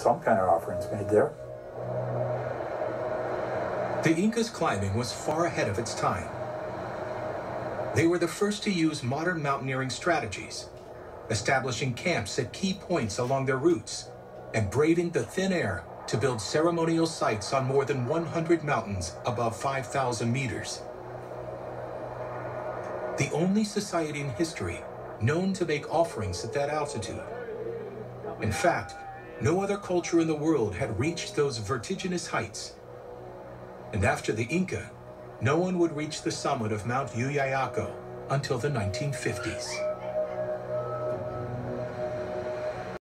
some kind of offerings made there. The Incas' climbing was far ahead of its time. They were the first to use modern mountaineering strategies, establishing camps at key points along their routes and braving the thin air to build ceremonial sites on more than 100 mountains above 5,000 meters. The only society in history known to make offerings at that altitude. In fact, no other culture in the world had reached those vertiginous heights. And after the Inca, no one would reach the summit of Mount Llullaillaco until the 1950s.